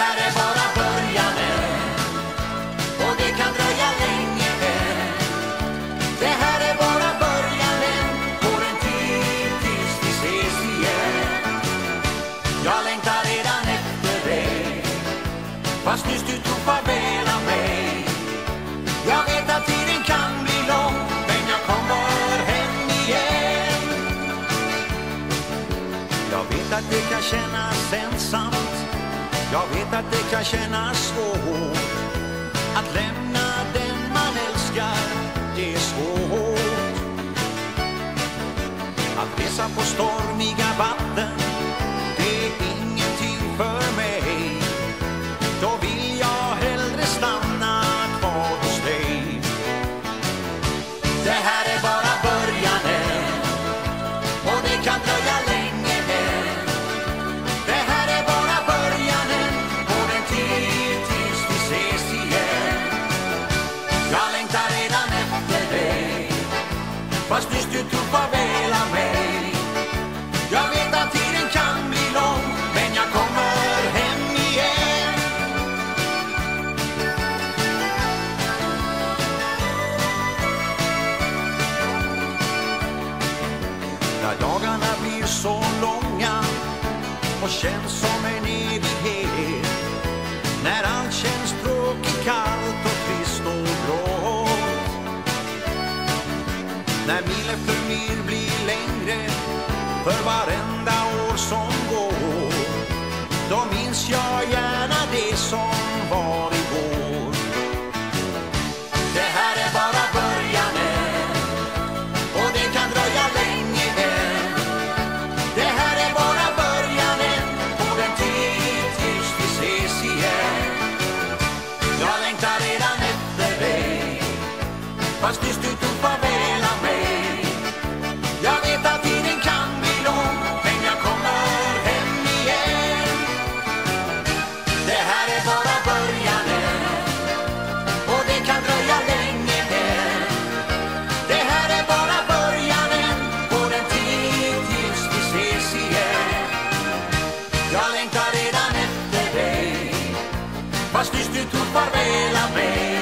här är bara början och det kan dröja länge. Än Det här är bara början på en tid tills vi ses igen. Jag längtar redan efter dig fast nyss du tog farväl av mig. Jag vet att tiden kan bli lång men jag kommer hem igen. Jag vet att det kan kännas ensamt. Jag vet att det kan kännas svårt Att lämna den man älskar, det är svårt Att resa på stormiga vatten. Det är ingenting för mig. Då vill jag hellre stanna kvar hos dig. Det här du tog farväl av mig. Jag vet att tiden kan bli lång men jag kommer hem igen. När dagarna blir så långa och känns som en evighet. När mil efter mil blir längre för varenda år som går då minns jag gärna det som var igår. Det här är bara början än och det kan dröja länge än. Det här är bara början än på den tid tills vi ses igen. Jag längtar redan efter dig fast just ma stisti tu farvela bene